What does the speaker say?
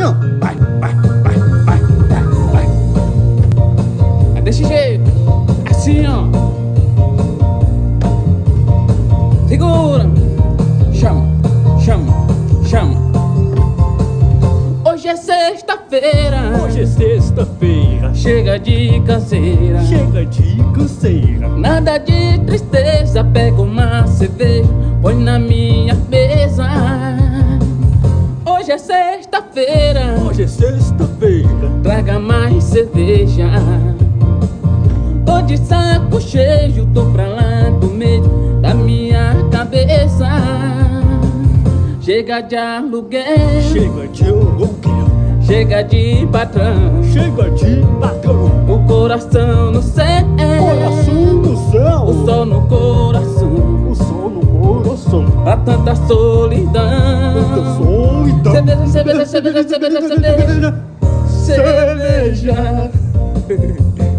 Damião. Vai, vai, vai, vai, vai, vai. É desse jeito, assim ó. Segura, chama, chama, chama. Hoje é sexta-feira. Hoje é sexta-feira. Chega de canseira. Chega de canseira. Nada de tristeza. Pega uma cerveja, põe na minha. Hoje é sexta-feira. Hoje é sexta-feira. Traga mais cerveja. Tô de saco cheio, tô pra lá do meio da minha cabeça. Chega de aluguel, Chega de aluguel. chega de patrão. Chega de patrão. O coração no céu, Coração no céu. o sol no coração. O sol no coração. Há tanta solidão. Solidão. Cerveja, cerveja, cerveja, cerveja, cerveja. Cerveja.